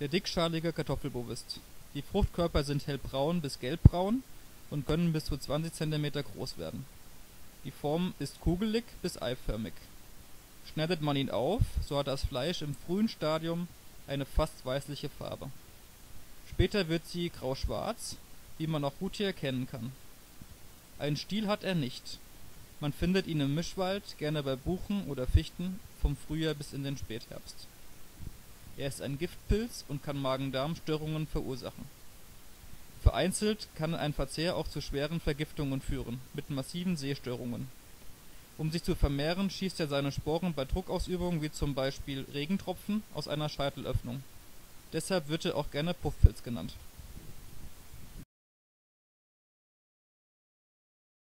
Der Dickschalige Kartoffelbovis. Die Fruchtkörper sind hellbraun bis gelbbraun und können bis zu 20 cm groß werden. Die Form ist kugelig bis eiförmig. Schneidet man ihn auf, so hat das Fleisch im frühen Stadium eine fast weißliche Farbe. Später wird sie grauschwarz, wie man auch gut hier erkennen kann. Einen Stiel hat er nicht. Man findet ihn im Mischwald gerne bei Buchen oder Fichten vom Frühjahr bis in den Spätherbst. Er ist ein Giftpilz und kann Magen-Darm-Störungen verursachen. Vereinzelt kann ein Verzehr auch zu schweren Vergiftungen führen, mit massiven Sehstörungen. Um sich zu vermehren, schießt er seine Sporen bei Druckausübung wie zum Beispiel Regentropfen aus einer Scheitelöffnung. Deshalb wird er auch gerne Puffpilz genannt